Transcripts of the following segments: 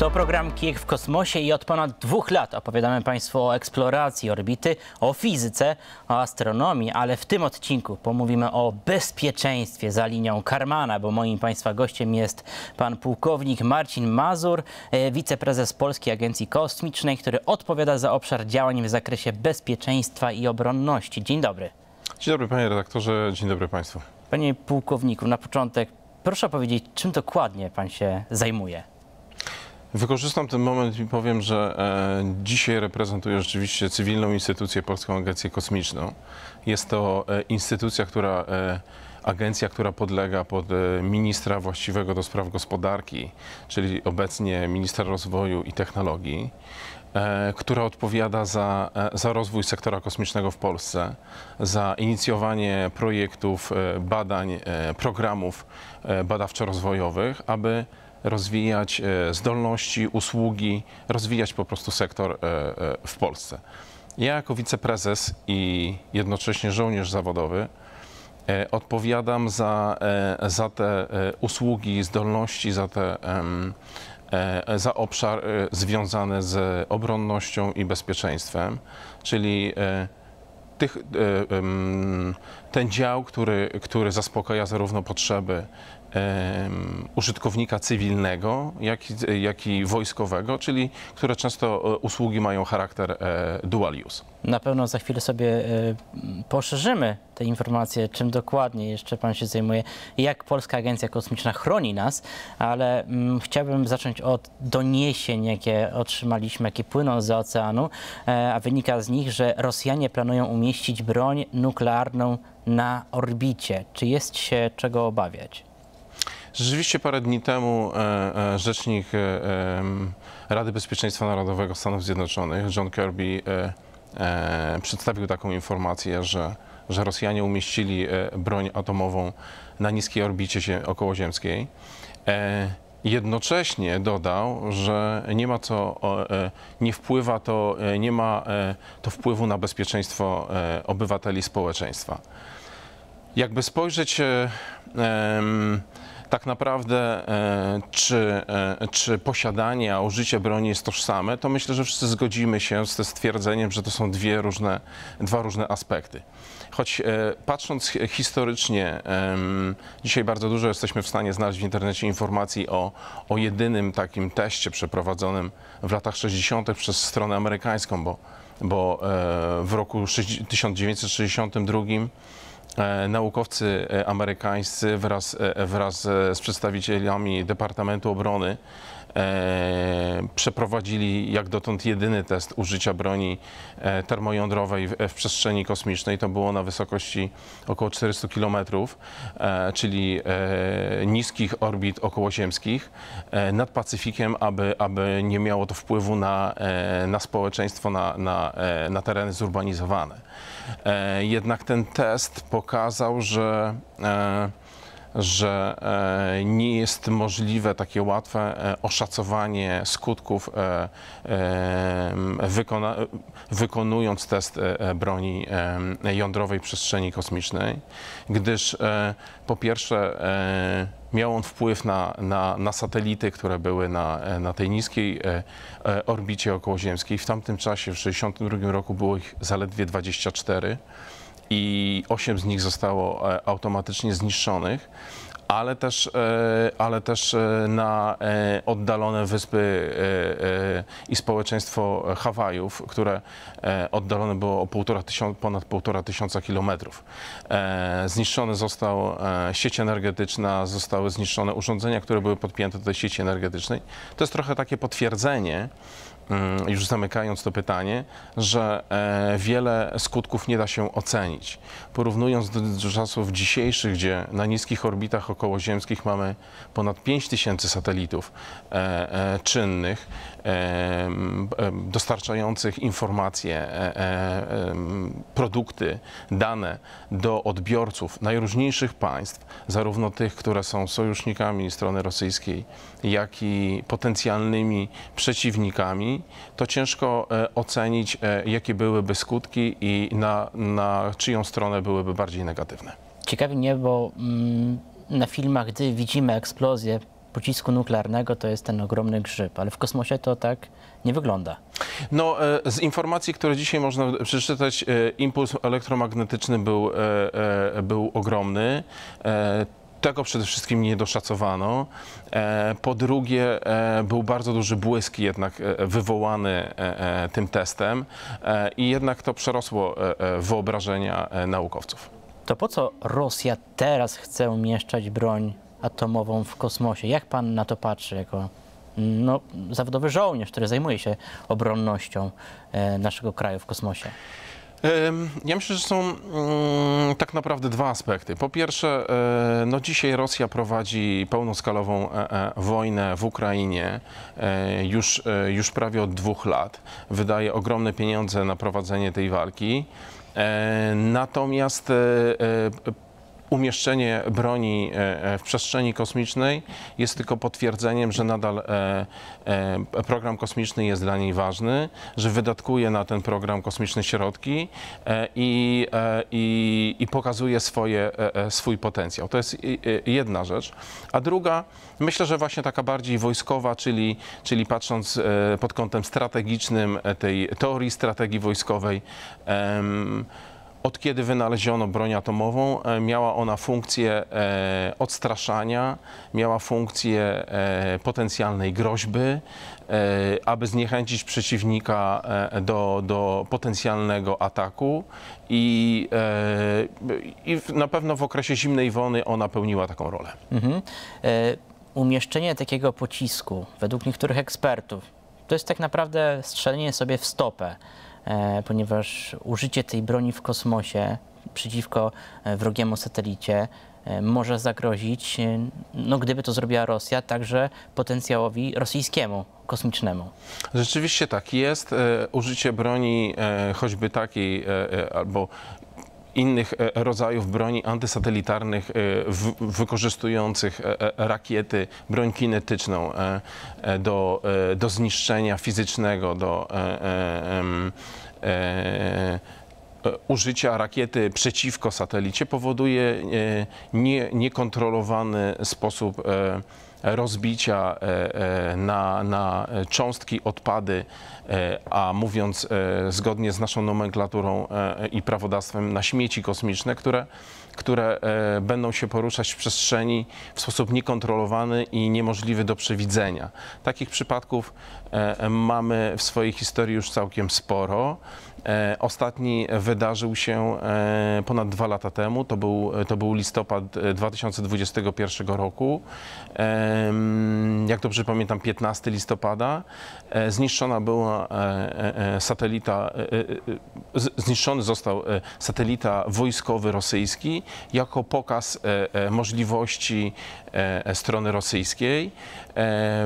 To program Kijek w kosmosie i od ponad dwóch lat opowiadamy Państwu o eksploracji orbity, o fizyce, o astronomii, ale w tym odcinku pomówimy o bezpieczeństwie za linią Karmana, bo moim Państwa gościem jest pan pułkownik Marcin Mazur, e, wiceprezes Polskiej Agencji Kosmicznej, który odpowiada za obszar działań w zakresie bezpieczeństwa i obronności. Dzień dobry. Dzień dobry panie redaktorze, dzień dobry państwu. Panie pułkowniku, na początek proszę powiedzieć, czym dokładnie pan się zajmuje? Wykorzystam ten moment i powiem, że e, dzisiaj reprezentuję rzeczywiście cywilną instytucję Polską Agencję Kosmiczną. Jest to e, instytucja, która, e, agencja, która podlega pod e, ministra właściwego do spraw gospodarki, czyli obecnie ministra rozwoju i technologii, e, która odpowiada za, e, za rozwój sektora kosmicznego w Polsce, za inicjowanie projektów, badań, programów badawczo-rozwojowych, aby rozwijać e, zdolności, usługi, rozwijać po prostu sektor e, e, w Polsce. Ja jako wiceprezes i jednocześnie żołnierz zawodowy odpowiadam za, za te usługi, zdolności, za, te, za obszar związany z obronnością i bezpieczeństwem, czyli tych, ten dział, który, który zaspokaja zarówno potrzeby użytkownika cywilnego, jak jak i wojskowego, czyli które często e, usługi mają charakter e, dual use. Na pewno za chwilę sobie y, poszerzymy te informacje, czym dokładnie jeszcze Pan się zajmuje, jak Polska Agencja Kosmiczna chroni nas, ale mm, chciałbym zacząć od doniesień, jakie otrzymaliśmy, jakie płyną z oceanu, e, a wynika z nich, że Rosjanie planują umieścić broń nuklearną na orbicie. Czy jest się czego obawiać? Rzeczywiście parę dni temu e, e, rzecznik e, Rady Bezpieczeństwa Narodowego Stanów Zjednoczonych, John Kirby, przedstawił taką informację, że, że Rosjanie umieścili broń atomową na niskiej orbicie zie- okołoziemskiej. Jednocześnie dodał, że nie ma co, o, e, nie wpływa to, nie ma to wpływu na bezpieczeństwo obywateli społeczeństwa. Jakby spojrzeć tak naprawdę, e, czy, e, czy posiadanie, a użycie broni jest tożsame, to myślę, że wszyscy zgodzimy się z stwierdzeniem, że to są dwie różne, dwa różne aspekty. Choć e, patrząc hi- historycznie, dzisiaj bardzo dużo jesteśmy w stanie znaleźć w internecie informacji o, o jedynym takim teście przeprowadzonym w latach 60. przez stronę amerykańską, bo, bo w roku sześćdzie- 1962 E, naukowcy e, amerykańscy wraz, e, wraz e, z przedstawicielami Departamentu Obrony e, przeprowadzili jak dotąd jedyny test użycia broni e, termojądrowej w, przestrzeni kosmicznej. To było na wysokości około 400 km, e, czyli e, niskich orbit okołoziemskich e, nad Pacyfikiem, aby, aby nie miało to wpływu na, e, na społeczeństwo, na, na, e, na tereny zurbanizowane. E, Jednak ten test pokazał, że, e, że e, nie jest możliwe takie łatwe e, oszacowanie skutków e, wykonując test broni jądrowej przestrzeni kosmicznej, gdyż po pierwsze miał on wpływ na, na, na satelity, które były na, na tej niskiej orbicie okołoziemskiej. W tamtym czasie, w 1962 roku, było ich zaledwie 24 i 8 z nich zostało e, automatycznie zniszczonych, ale też, e, ale też e, na oddalone wyspy i społeczeństwo Hawajów, które oddalone było o półtora tysiąc, ponad półtora tysiąca kilometrów. Zniszczony został e, sieć energetyczna, zostały zniszczone urządzenia, które były podpięte do tej sieci energetycznej. To jest trochę takie potwierdzenie, już zamykając to pytanie, że e, wiele skutków nie da się ocenić. Porównując do, czasów dzisiejszych, gdzie na niskich orbitach okołoziemskich mamy ponad 5 tysięcy satelitów e, e, czynnych, dostarczających informacje, produkty, dane do odbiorców najróżniejszych państw, zarówno tych, które są sojusznikami strony rosyjskiej, jak i potencjalnymi przeciwnikami, to ciężko e, ocenić, e, jakie byłyby skutki i na, na czyją stronę byłyby bardziej negatywne. Ciekawi mnie, bo mm, na filmach, gdy widzimy eksplozję, pocisku nuklearnego to jest ten ogromny grzyb, ale w kosmosie to tak nie wygląda. No, e, z informacji, które dzisiaj można przeczytać, impuls elektromagnetyczny był, był ogromny. Tego przede wszystkim nie doszacowano. E, Po drugie, e, był bardzo duży błysk jednak e, wywołany tym testem i jednak to przerosło wyobrażenia naukowców. To po co Rosja teraz chce umieszczać broń atomową w kosmosie? Jak pan na to patrzy jako no, zawodowy żołnierz, który zajmuje się obronnością naszego kraju w kosmosie? Ja myślę, że są mm, tak naprawdę dwa aspekty. Po pierwsze, e, no dzisiaj Rosja prowadzi pełnoskalową e, e, wojnę w Ukrainie już, już prawie od dwóch lat. Wydaje ogromne pieniądze na prowadzenie tej walki. Natomiast umieszczenie broni e, e, w przestrzeni kosmicznej jest tylko potwierdzeniem, że nadal e, program kosmiczny jest dla niej ważny, że wydatkuje na ten program kosmiczny środki i, i, i pokazuje swoje, swój potencjał. To jest jedna rzecz. A druga, myślę, że właśnie taka bardziej wojskowa, czyli, czyli patrząc pod kątem strategicznym tej teorii strategii wojskowej, od kiedy wynaleziono broń atomową, e, miała ona funkcję e, odstraszania, miała funkcję e, potencjalnej groźby, aby zniechęcić przeciwnika do, do potencjalnego ataku i, i na pewno w okresie zimnej wojny ona pełniła taką rolę. Mhm. Umieszczenie takiego pocisku, według niektórych ekspertów, to jest tak naprawdę strzelenie sobie w stopę, ponieważ użycie tej broni w kosmosie przeciwko e, wrogiemu satelicie e, może zagrozić, e, no gdyby to zrobiła Rosja, także potencjałowi rosyjskiemu, kosmicznemu. Rzeczywiście tak jest. E, Użycie broni, e, choćby takiej e, e, albo innych e, rodzajów broni antysatelitarnych e, wykorzystujących e, rakiety, broń kinetyczną do, do zniszczenia fizycznego, do użycia rakiety przeciwko satelicie powoduje nie, niekontrolowany sposób rozbicia e, e, na, na cząstki, odpady, e, a mówiąc zgodnie z naszą nomenklaturą i prawodawstwem na śmieci kosmiczne, które, które będą się poruszać w przestrzeni w sposób niekontrolowany i niemożliwy do przewidzenia. Takich przypadków mamy w swojej historii już całkiem sporo. E, Ostatni wydarzył się e, ponad dwa lata temu, to był, to był listopad e, 2021 roku. Em, Jak dobrze pamiętam, 15 listopada e, zniszczona była e, e, e, satelita, e, e, zniszczony został e, satelita wojskowy rosyjski jako pokaz e, e, możliwości e, e, strony rosyjskiej. E,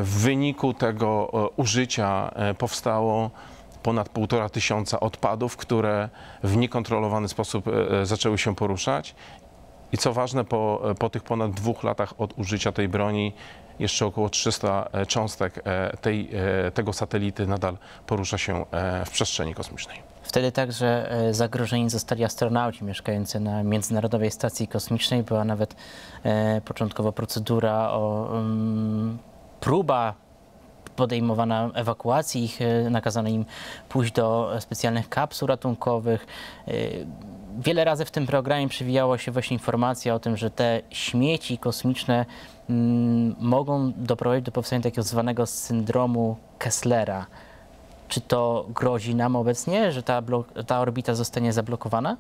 W wyniku tego e, użycia e, powstało ponad półtora tysiąca odpadów, które w niekontrolowany sposób e, e, zaczęły się poruszać. I co ważne, po, po tych ponad dwóch latach od użycia tej broni jeszcze około 300 cząstek e, tej, e, tego satelity nadal porusza się e, w przestrzeni kosmicznej. Wtedy także e, zagrożeni zostali astronauci mieszkający na Międzynarodowej Stacji Kosmicznej. Była nawet e, początkowo procedura o mm, próba podejmowana ewakuacji ich, e, nakazano im pójść do specjalnych kapsuł ratunkowych. E, Wiele razy w tym programie przewijało się właśnie informacja o tym, że te śmieci kosmiczne mm, mogą doprowadzić do powstania takiego zwanego syndromu Kesslera. Czy to grozi nam obecnie, że ta, ta orbita zostanie zablokowana?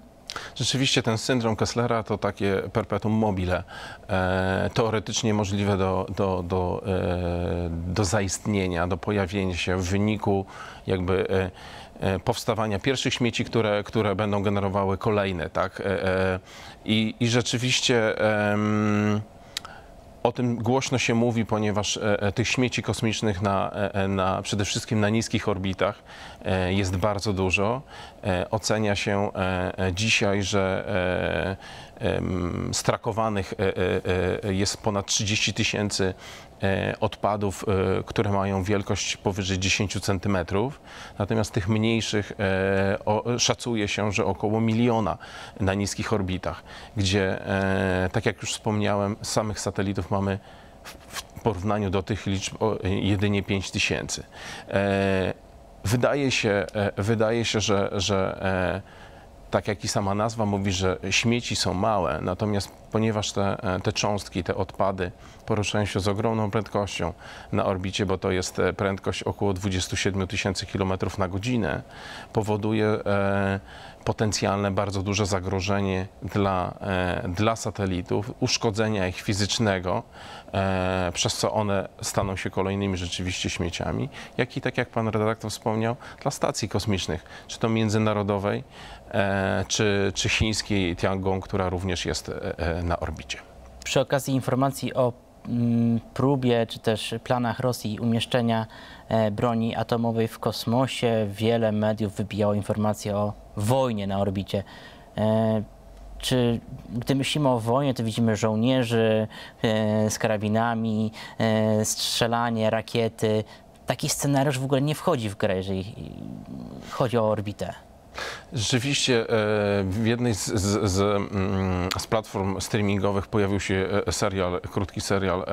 Rzeczywiście ten syndrom Kesslera to takie perpetuum mobile, e, teoretycznie możliwe do, do, do, e, do zaistnienia, do pojawienia się w wyniku jakby e, e, powstawania pierwszych śmieci, które, które będą generowały kolejne, tak? E, e, i, I rzeczywiście o tym głośno się mówi, ponieważ e, e, tych śmieci kosmicznych na, e, na, przede wszystkim na niskich orbitach jest bardzo dużo. Ocenia się dzisiaj, że strakowanych e, e, e, jest ponad 30 tysięcy odpadów, które mają wielkość powyżej 10 centymetrów. Natomiast tych mniejszych szacuje się, że około miliona na niskich orbitach, gdzie, tak jak już wspomniałem, samych satelitów mamy w, porównaniu do tych liczb jedynie 5 tysięcy. Wydaje się, wydaje się, że, że tak jak i sama nazwa mówi, że śmieci są małe, natomiast ponieważ te, e, te cząstki, te odpady poruszają się z ogromną prędkością na orbicie, bo to jest e, prędkość około 27 tysięcy kilometrów na godzinę, powoduje e, potencjalne bardzo duże zagrożenie dla, e, dla satelitów, uszkodzenia ich fizycznego, przez co one staną się kolejnymi rzeczywiście śmieciami, jak i tak jak pan redaktor wspomniał, dla stacji kosmicznych, czy to międzynarodowej, e, czy, czy chińskiej Tiangong, która również jest e, e, na orbicie. Przy okazji informacji o mm, próbie czy też planach Rosji umieszczenia e, broni atomowej w kosmosie, wiele mediów wybijało informacje o wojnie na orbicie. Czy gdy myślimy o wojnie, to widzimy żołnierzy e, z karabinami, e, strzelanie, rakiety. Taki scenariusz w ogóle nie wchodzi w grę, jeżeli chodzi o orbitę. Rzeczywiście e, w jednej z, z, z, mm, z platform streamingowych pojawił się serial, krótki serial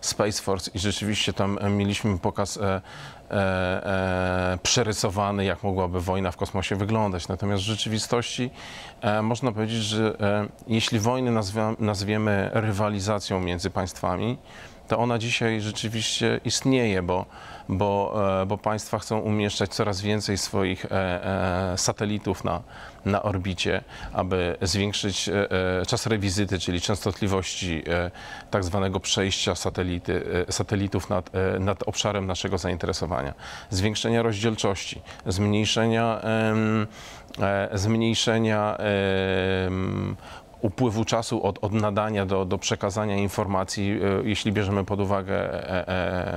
Space Force i rzeczywiście tam mieliśmy pokaz e, e, przerysowany, jak mogłaby wojna w kosmosie wyglądać. Natomiast w rzeczywistości e, można powiedzieć, że e, jeśli nazwa, nazwiemy rywalizacją między państwami, to ona dzisiaj rzeczywiście istnieje, bo, bo, e, bo państwa chcą umieszczać coraz więcej swoich e, e, satelitów na, na orbicie, aby zwiększyć e, e, czas rewizyty, czyli częstotliwości e, tak zwanego przejścia satelity, satelitów nad, nad obszarem naszego zainteresowania, zwiększenia rozdzielczości, zmniejszenia, zmniejszenia upływu czasu od, od nadania do, do przekazania informacji, e, jeśli bierzemy pod uwagę e,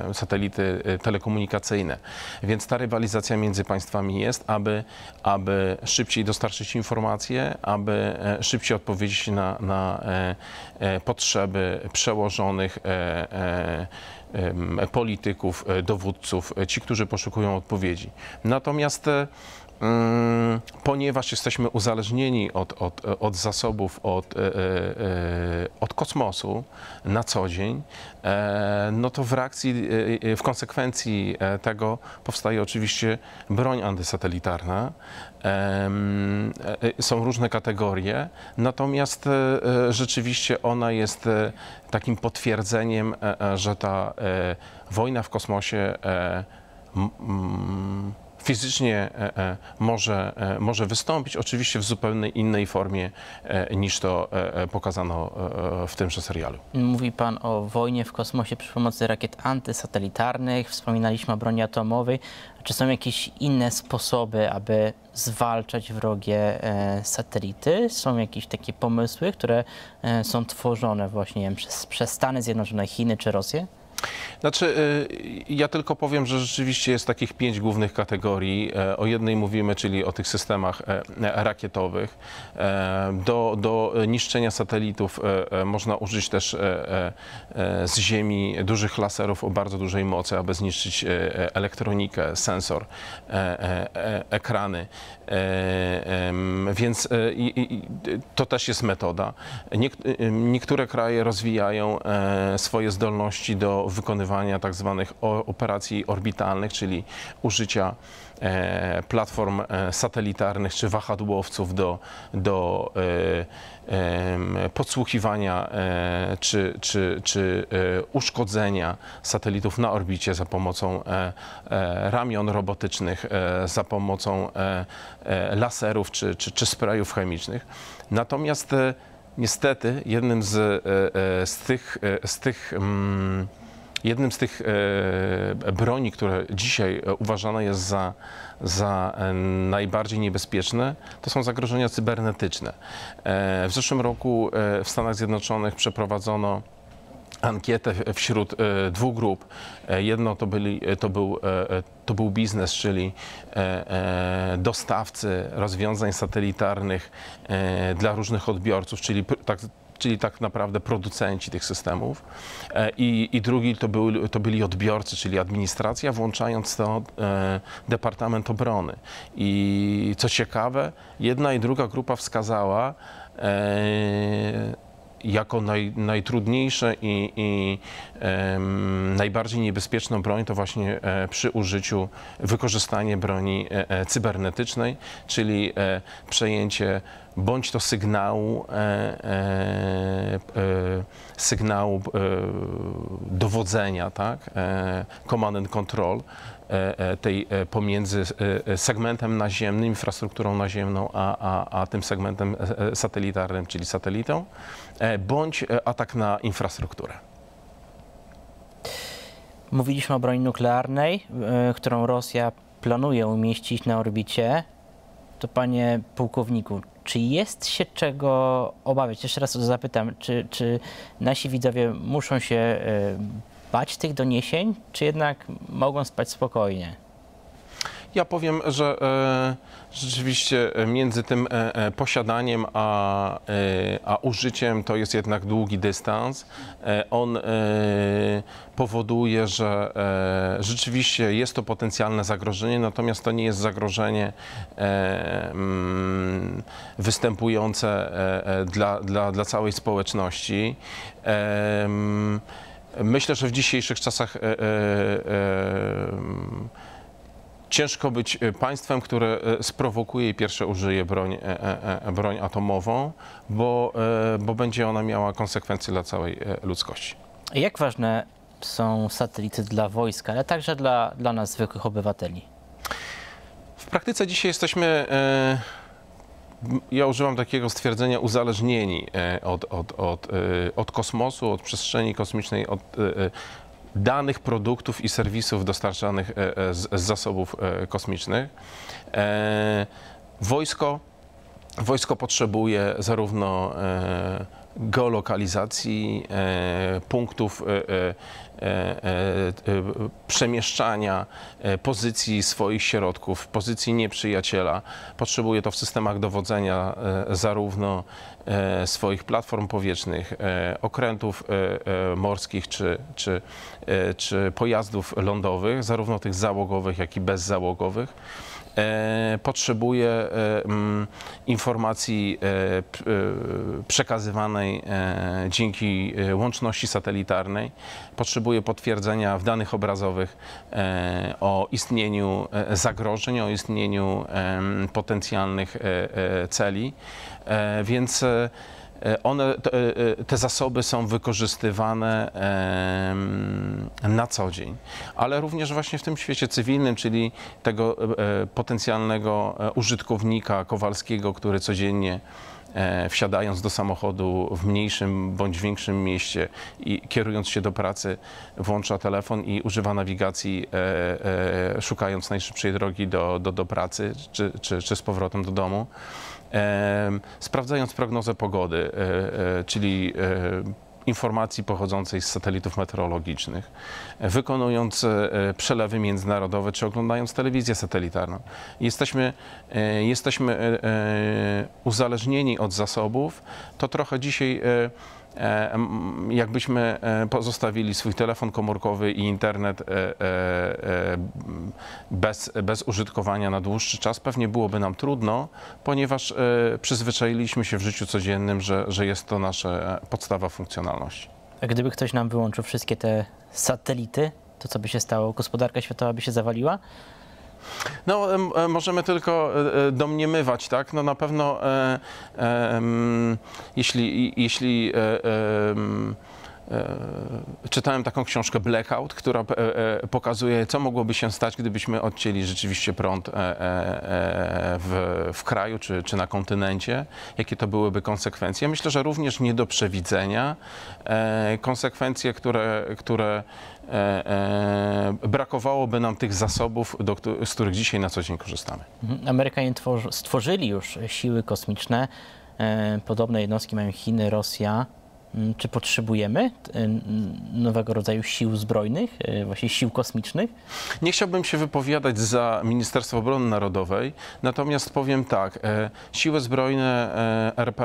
e, satelity telekomunikacyjne. Więc ta rywalizacja między państwami jest, aby, aby szybciej dostarczyć informacje, aby szybciej odpowiedzieć na, na potrzeby przełożonych polityków, dowódców, ci, którzy poszukują odpowiedzi. Natomiast ponieważ jesteśmy uzależnieni od, od, od zasobów, od, e, e, e, od kosmosu na co dzień, no to w reakcji, w konsekwencji tego powstaje oczywiście broń antysatelitarna. Są różne kategorie, natomiast rzeczywiście ona jest takim potwierdzeniem, że ta wojna w kosmosie fizycznie e, e, może, e, może wystąpić, oczywiście w zupełnie innej formie niż to pokazano w tymże serialu. Mówi Pan o wojnie w kosmosie przy pomocy rakiet antysatelitarnych, wspominaliśmy o broni atomowej. Czy są jakieś inne sposoby, aby zwalczać wrogie satelity? Są jakieś takie pomysły, które są tworzone właśnie nie wiem, przez, przez Stany Zjednoczone, Chiny czy Rosję? Znaczy, y, ja tylko powiem, że rzeczywiście jest takich pięć głównych kategorii. E, O jednej mówimy, czyli o tych systemach e, e, rakietowych. Do, do niszczenia satelitów można użyć też z Ziemi dużych laserów o bardzo dużej mocy, aby zniszczyć elektronikę, sensor, ekrany. Więc to też jest metoda. Em, Niektóre kraje rozwijają swoje zdolności do wykonywania tak zwanych operacji orbitalnych, czyli użycia e, platform e, satelitarnych czy wahadłowców do, do e, podsłuchiwania czy, czy, czy uszkodzenia satelitów na orbicie za pomocą ramion robotycznych, za pomocą laserów czy, czy, czy sprayów chemicznych. Natomiast niestety jednym z, z tych, z tych mm, Jednym z tych e, broni, które dzisiaj e, uważane jest za, za e, najbardziej niebezpieczne, to są zagrożenia cybernetyczne. W zeszłym roku w Stanach Zjednoczonych przeprowadzono ankietę wśród dwóch grup. Jedno to, byli, to, był, to był biznes, czyli dostawcy rozwiązań satelitarnych dla różnych odbiorców, czyli tak, czyli tak naprawdę producenci tych systemów. E, I, i drugi to, był, to byli odbiorcy, czyli administracja, włączając to e, Departament Obrony. I co ciekawe, jedna i druga grupa wskazała, e, jako naj, najtrudniejsze i, i em, najbardziej niebezpieczną broń to właśnie e, przy użyciu wykorzystanie broni e, e, cybernetycznej, czyli e, przejęcie bądź to sygnału, e, e, e, sygnału e, dowodzenia, tak, e, command and control, tej pomiędzy segmentem naziemnym, infrastrukturą naziemną, a, a, a tym segmentem satelitarnym, czyli satelitą, bądź atak na infrastrukturę. Mówiliśmy o broni nuklearnej, którą Rosja planuje umieścić na orbicie. To panie pułkowniku, czy jest się czego obawiać? Jeszcze raz zapytam, czy, czy nasi widzowie muszą się y, bać tych doniesień, czy jednak mogą spać spokojnie? Ja powiem, że e, rzeczywiście między tym e, e, posiadaniem a, e, a użyciem to jest jednak długi dystans. E, on e, powoduje, że e, rzeczywiście jest to potencjalne zagrożenie, natomiast to nie jest zagrożenie e, mm, występujące e, e, dla, dla, dla całej społeczności. E, mm, Myślę, że w dzisiejszych czasach e, e, e, ciężko być e, państwem, które e, sprowokuje i pierwsze użyje broń, e, broń atomową, bo, bo będzie ona miała konsekwencje dla całej ludzkości. Jak ważne są satelity dla wojska, ale także dla, dla nas, zwykłych obywateli? W praktyce dzisiaj jesteśmy, ja używam takiego stwierdzenia, uzależnieni od, od, od, od kosmosu, od przestrzeni kosmicznej, od danych, produktów i serwisów dostarczanych e, e, z, z zasobów e, kosmicznych. Wojsko, wojsko potrzebuje zarówno geolokalizacji, punktów przemieszczania e, pozycji swoich środków, pozycji nieprzyjaciela. Potrzebuje to w systemach dowodzenia e, zarówno e, swoich platform powietrznych, e, okrętów e, e, morskich czy, czy, e, czy pojazdów lądowych, zarówno tych załogowych, jak i bezzałogowych e, potrzebuje e, mm, informacji e, e, przekazywanej dzięki łączności satelitarnej, potrzebuje potwierdzenia w danych obrazowych o istnieniu zagrożeń, o istnieniu potencjalnych celi, więc One, te, e, te zasoby są wykorzystywane na co dzień, ale również właśnie w tym świecie cywilnym, czyli tego e, potencjalnego e, użytkownika Kowalskiego, który codziennie e, wsiadając do samochodu w mniejszym bądź większym mieście i kierując się do pracy, włącza telefon i używa nawigacji, e, e, szukając najszybszej drogi do, do, do pracy czy, czy, czy z powrotem do domu. Sprawdzając prognozę pogody, e, e, czyli e, informacji pochodzącej z satelitów meteorologicznych, wykonując e, przelewy międzynarodowe czy oglądając telewizję satelitarną. Jesteśmy, e, jesteśmy e, uzależnieni od zasobów. To trochę dzisiaj jakbyśmy e, pozostawili swój telefon komórkowy i internet e, e, e, bez, bez użytkowania na dłuższy czas, pewnie byłoby nam trudno, ponieważ e, przyzwyczailiśmy się w życiu codziennym, że, że jest to nasza podstawa funkcjonalności. A gdyby ktoś nam wyłączył wszystkie te satelity, to co by się stało? Gospodarka światowa by się zawaliła? No, e, możemy tylko e, e, domniemywać, tak? No na pewno, e, em, jeśli, jeśli e, e, czytałem taką książkę Blackout, która e, e, pokazuje, co mogłoby się stać, gdybyśmy odcięli rzeczywiście prąd e, e, e, w, w kraju czy, czy na kontynencie, jakie to byłyby konsekwencje. Myślę, że również nie do przewidzenia. E, konsekwencje, które, które e, e, brakowałoby nam tych zasobów, do, z których dzisiaj na co dzień korzystamy. Mhm. Amerykanie tworzy, stworzyli już siły kosmiczne. E, Podobne jednostki mają Chiny, Rosja. Mm, Czy potrzebujemy n- nowego rodzaju sił zbrojnych, e, właśnie sił kosmicznych? Nie chciałbym się wypowiadać za Ministerstwo Obrony Narodowej, natomiast powiem tak, e, siły zbrojne e, RP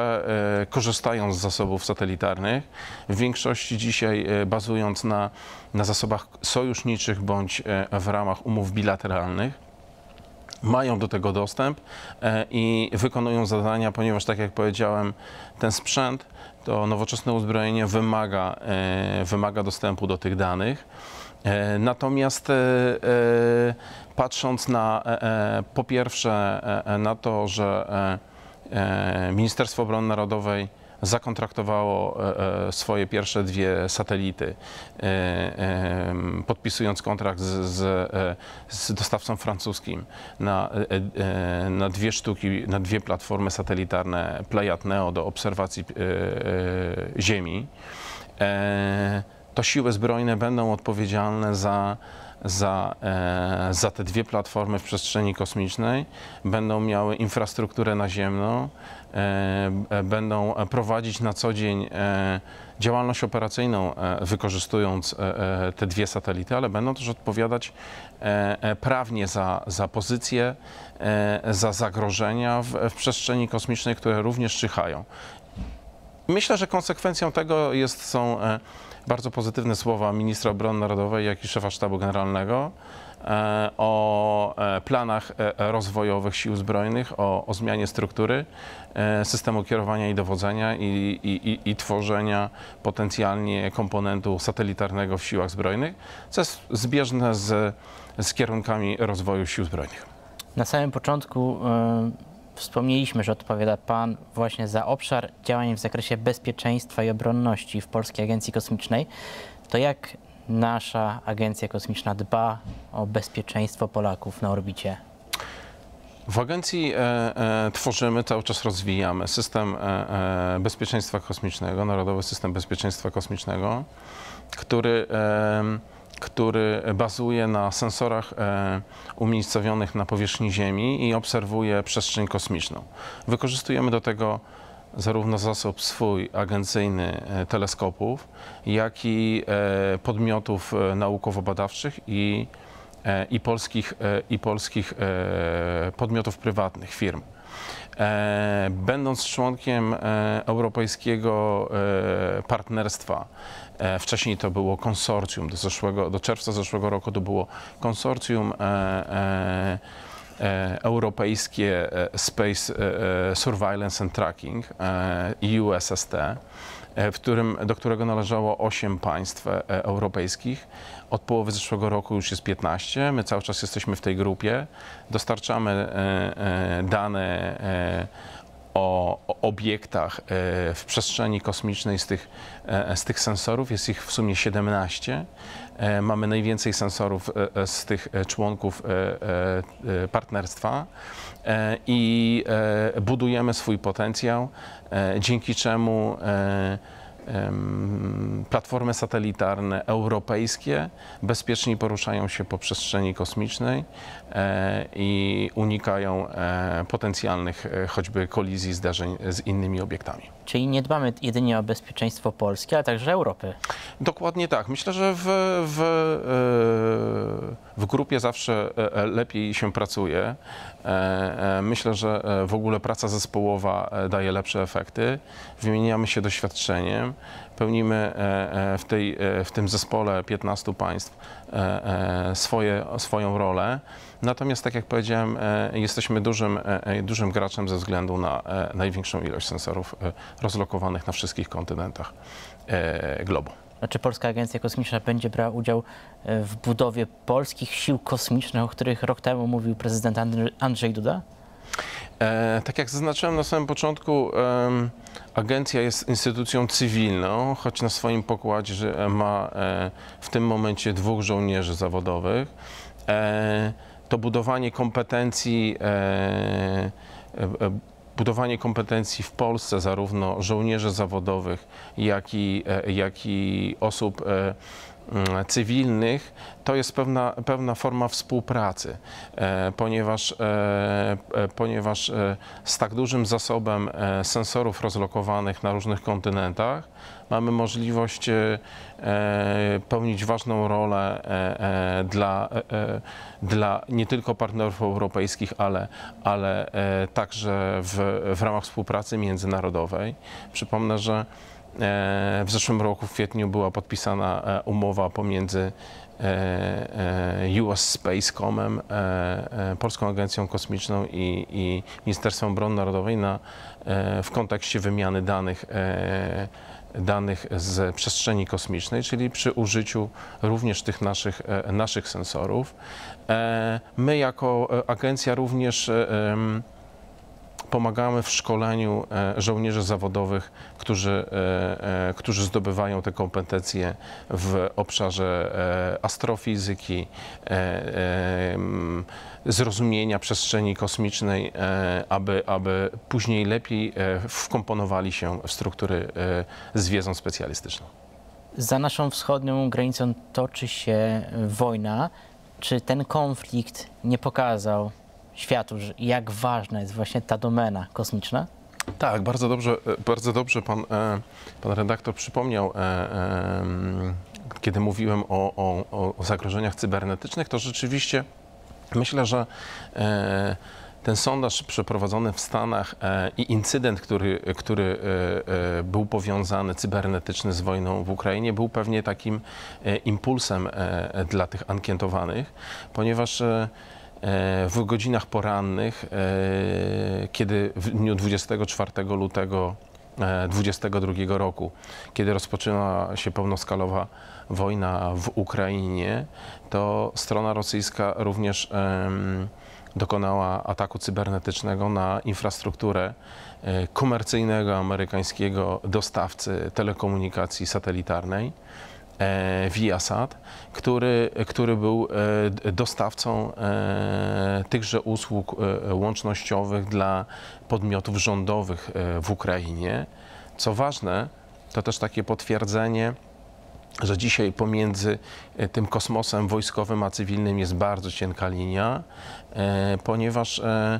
e, korzystają z zasobów satelitarnych, w większości dzisiaj bazując na, na zasobach sojuszniczych bądź w ramach umów bilateralnych. Mają do tego dostęp e, i wykonują zadania, ponieważ tak jak powiedziałem, ten sprzęt, to nowoczesne uzbrojenie wymaga, e, wymaga dostępu do tych danych. E, Natomiast patrząc na po pierwsze na to, że Ministerstwo Obrony Narodowej zakontraktowało e, e, swoje pierwsze dwie satelity, e, podpisując kontrakt z, z, z dostawcą francuskim na, na dwie sztuki, na dwie platformy satelitarne Pleiad Neo do obserwacji Ziemi. To siły zbrojne będą odpowiedzialne za, za, za te dwie platformy w przestrzeni kosmicznej, będą miały infrastrukturę naziemną, będą prowadzić na co dzień e, działalność operacyjną, e, wykorzystując e, e, te dwie satelity, ale będą też odpowiadać e, e, prawnie za, za pozycje, e, za zagrożenia w, w przestrzeni kosmicznej, które również czyhają. Myślę, że konsekwencją tego jest, są e, bardzo pozytywne słowa ministra obrony narodowej, jak i szefa sztabu generalnego e, o e, planach e, rozwojowych sił zbrojnych, o, o zmianie struktury e, systemu kierowania i dowodzenia i, i, i, i tworzenia potencjalnie komponentu satelitarnego w siłach zbrojnych, co jest zbieżne z, z kierunkami rozwoju sił zbrojnych. Na samym początku y, wspomnieliśmy, że odpowiada Pan właśnie za obszar działań w zakresie bezpieczeństwa i obronności w Polskiej Agencji Kosmicznej. To jak nasza Agencja Kosmiczna dba o bezpieczeństwo Polaków na orbicie? W agencji e, e, tworzymy, cały czas rozwijamy system e, e, bezpieczeństwa kosmicznego, Narodowy System Bezpieczeństwa Kosmicznego, który, e, który bazuje na sensorach e, umiejscowionych na powierzchni Ziemi i obserwuje przestrzeń kosmiczną. Wykorzystujemy do tego zarówno zasób swój agencyjny e, teleskopów, jak i e, podmiotów e, naukowo-badawczych i, i polskich, i polskich podmiotów prywatnych, firm. Będąc członkiem europejskiego partnerstwa, wcześniej to było konsorcjum, do, zeszłego, do czerwca zeszłego roku to było konsorcjum europejskie e, Space e, e, Surveillance and Tracking, e, USST, e, w którym, do którego należało 8 państw e, europejskich. Od połowy zeszłego roku już jest 15. My cały czas jesteśmy w tej grupie. Dostarczamy e, e, dane e, o, obiektach e, w przestrzeni kosmicznej z tych, e, z tych sensorów. Jest ich w sumie 17. E, Mamy najwięcej sensorów e, e, z tych e, członków e, e, e, partnerstwa e, i e, budujemy swój potencjał, e, dzięki czemu e, em, platformy satelitarne europejskie bezpiecznie poruszają się po przestrzeni kosmicznej e, i unikają e, potencjalnych e, choćby kolizji, zdarzeń z innymi obiektami. Czyli nie dbamy jedynie o bezpieczeństwo Polski, ale także Europy. Dokładnie tak. Myślę, że w, w, e, w grupie zawsze e, e, lepiej się pracuje. Myślę, że w ogóle praca zespołowa daje lepsze efekty. Wymieniamy się doświadczeniem. Pełnimy e, e, w, tej, e, w tym zespole 15 państw swoje, swoją rolę. Natomiast, tak jak powiedziałem, jesteśmy dużym, dużym graczem ze względu na największą ilość sensorów rozlokowanych na wszystkich kontynentach globu. A Czy Polska Agencja Kosmiczna będzie brała udział w budowie polskich sił kosmicznych, o których rok temu mówił prezydent Andrzej Duda? E, tak jak zaznaczyłem na samym początku, em, agencja jest instytucją cywilną, choć na swoim pokładzie że ma e, w tym momencie dwóch żołnierzy zawodowych. E, to budowanie kompetencji, e, e, e, budowanie kompetencji w Polsce zarówno żołnierzy zawodowych, jak i, e, jak i osób e, cywilnych, to jest pewna, pewna forma współpracy, e, ponieważ, e, e, ponieważ z tak dużym zasobem sensorów rozlokowanych na różnych kontynentach mamy możliwość pełnić ważną rolę dla, dla nie tylko partnerów europejskich, ale, ale także w, w ramach współpracy międzynarodowej. Przypomnę, że W zeszłym roku w kwietniu była podpisana e, umowa pomiędzy e, US Spacecomem, e, e, Polską Agencją Kosmiczną i, i Ministerstwem Obrony Narodowej na, e, w kontekście wymiany danych e, danych z przestrzeni kosmicznej, czyli przy użyciu również tych naszych, e, naszych sensorów. E, My jako e, agencja również e, pomagamy w szkoleniu e, żołnierzy zawodowych, którzy, e, e, którzy zdobywają te kompetencje w obszarze astrofizyki, zrozumienia przestrzeni kosmicznej, aby, aby później lepiej wkomponowali się w struktury z wiedzą specjalistyczną. Za naszą wschodnią granicą toczy się wojna. Czy ten konflikt nie pokazał światu, jak ważna jest właśnie ta domena kosmiczna? Tak, bardzo dobrze, e, bardzo dobrze pan, e, pan redaktor przypomniał, e, kiedy mówiłem o, o, o zagrożeniach cybernetycznych, to rzeczywiście myślę, że ten sondaż przeprowadzony w Stanach i incydent, który, który był powiązany cybernetyczny z wojną w Ukrainie, był pewnie takim impulsem dla tych ankietowanych, ponieważ w godzinach porannych, e, kiedy w dniu 24 lutego 2022 roku, kiedy rozpoczęła się pełnoskalowa wojna w Ukrainie, to strona rosyjska również dokonała ataku cybernetycznego na infrastrukturę e, komercyjnego amerykańskiego dostawcy telekomunikacji satelitarnej. e, Viasat, który, który był e, dostawcą e, tychże usług e, łącznościowych dla podmiotów rządowych e, w Ukrainie. Co ważne, to też takie potwierdzenie, że dzisiaj pomiędzy e, tym kosmosem wojskowym a cywilnym jest bardzo cienka linia, e, ponieważ, e,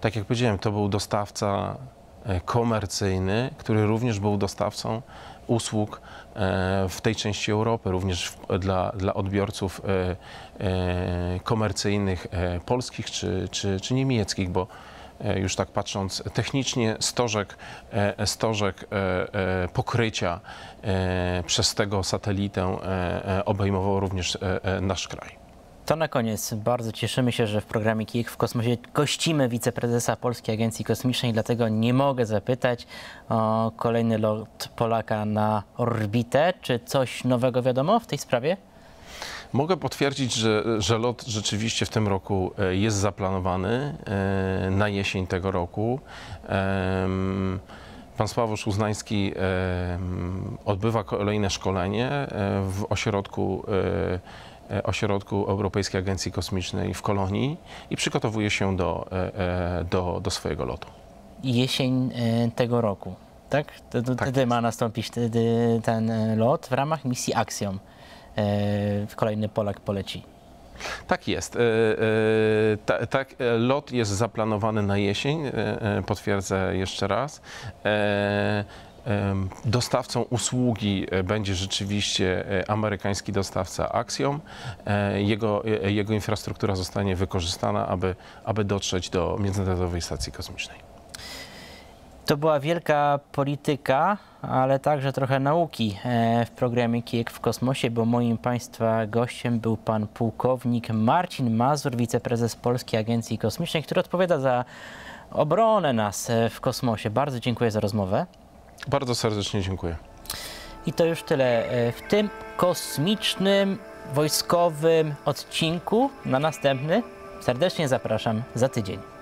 tak jak powiedziałem, to był dostawca e, komercyjny, który również był dostawcą usług e, w tej części Europy, również dla, dla odbiorców e, e, komercyjnych polskich czy, czy, czy niemieckich, bo już tak patrząc technicznie, stożek, stożek pokrycia przez tego satelitę obejmował również nasz kraj. To na koniec. Bardzo cieszymy się, że w programie Kijek w Kosmosie gościmy wiceprezesa Polskiej Agencji Kosmicznej, dlatego nie mogę zapytać o kolejny lot Polaka na orbitę. Czy coś nowego wiadomo w tej sprawie? Mogę potwierdzić, że, że lot rzeczywiście w tym roku e, jest zaplanowany e, na jesień tego roku. Pan Sławosz Uznański odbywa kolejne szkolenie e, w ośrodku, ośrodku Europejskiej Agencji Kosmicznej w Kolonii i przygotowuje się do, e, e, do, do swojego lotu. Jesień e, tego roku, tak? To, to, Tak wtedy ma nastąpić ten e, lot w ramach misji Axiom. E, Kolejny Polak poleci. Tak jest. E, e, ta, tak, e, lot jest zaplanowany na jesień, e, e, potwierdzę jeszcze raz. Dostawcą usługi e, będzie rzeczywiście e, amerykański dostawca Axiom. E, Jego, jego infrastruktura zostanie wykorzystana, aby, aby dotrzeć do Międzynarodowej Stacji Kosmicznej. To była wielka polityka, ale także trochę nauki w programie Kijek w Kosmosie, bo moim Państwa gościem był pan pułkownik Marcin Mazur, wiceprezes Polskiej Agencji Kosmicznej, który odpowiada za obronę nas w kosmosie. Bardzo dziękuję za rozmowę. Bardzo serdecznie dziękuję. I to już tyle e, w tym kosmicznym, wojskowym odcinku. Na następny serdecznie zapraszam za tydzień.